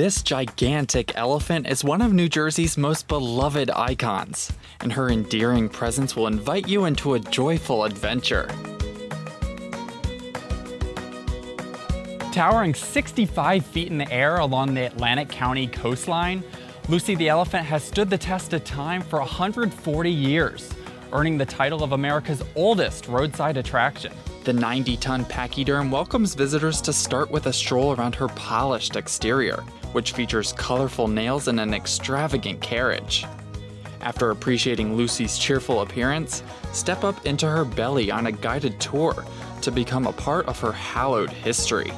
This gigantic elephant is one of New Jersey's most beloved icons, and her endearing presence will invite you into a joyful adventure. Towering 65 feet in the air along the Atlantic County coastline, Lucy the Elephant has stood the test of time for 140 years, earning the title of America's oldest roadside attraction. The 90 ton pachyderm welcomes visitors to start with a stroll around her polished exterior, which features colorful nails and an extravagant carriage. After appreciating Lucy's cheerful appearance, step up into her belly on a guided tour to become a part of her hallowed history.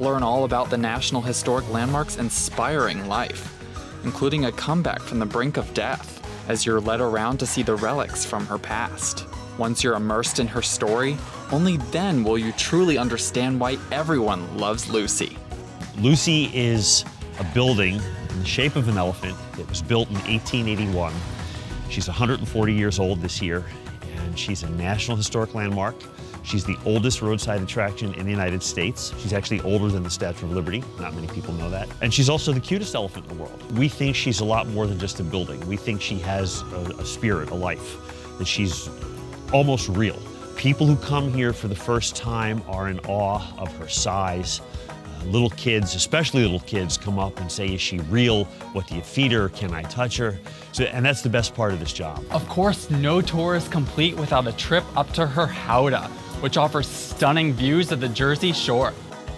Learn all about the National Historic Landmark's inspiring life, including a comeback from the brink of death, as you're led around to see the relics from her past. Once you're immersed in her story, only then will you truly understand why everyone loves Lucy. Lucy is a building in the shape of an elephant. It was built in 1881. She's 140 years old this year, and she's a National Historic Landmark. She's the oldest roadside attraction in the United States. She's actually older than the Statue of Liberty. Not many people know that. And she's also the cutest elephant in the world. We think she's a lot more than just a building. We think she has a, a spirit, a life, that she's almost real. People who come here for the first time are in awe of her size. Uh, little kids, especially little kids, come up and say, is she real? What do you feed her? Can I touch her? So, and that's the best part of this job. Of course, no tour is complete without a trip up to her howdah, which offers stunning views of the Jersey Shore.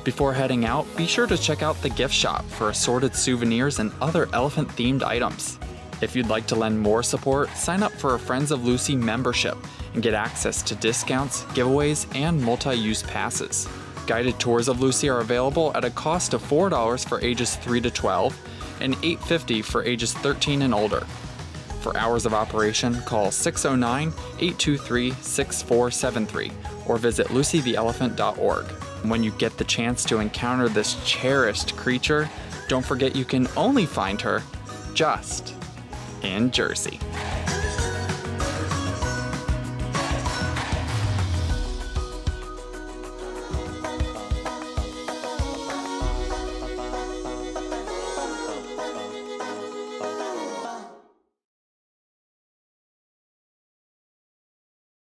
Before heading out, be sure to check out the gift shop for assorted souvenirs and other elephant themed items. If you'd like to lend more support, sign up for a Friends of Lucy membership and get access to discounts, giveaways, and multi use passes. Guided tours of Lucy are available at a cost of $4 for ages 3 to 12 and $8.50 for ages 13 and older. For hours of operation, call 609 823 6473 or visit lucytheelephant.org. When you get the chance to encounter this cherished creature, don't forget you can only find her just in Jersey.